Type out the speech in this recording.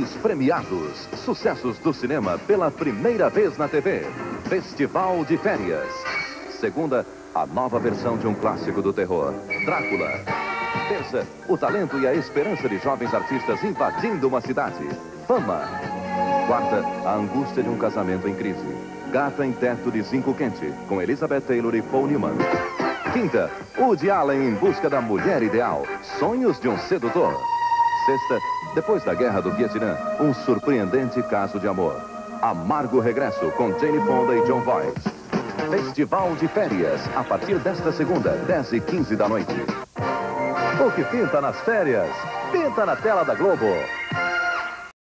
Filmes premiados. Sucessos do cinema pela primeira vez na TV. Festival de Férias. Segunda, a nova versão de um clássico do terror. Drácula. Terça, o talento e a esperança de jovens artistas invadindo uma cidade. Fama. Quarta, a angústia de um casamento em crise. Gata em teto de zinco quente, com Elizabeth Taylor e Paul Newman. Quinta, Woody Allen em busca da mulher ideal. Sonhos de um sedutor. Sexta, depois da guerra do Vietnã, um surpreendente caso de amor. Amargo regresso com Jane Fonda e John Voight. Festival de férias, a partir desta segunda, 10 e 15 da noite. O que pinta nas férias, pinta na tela da Globo.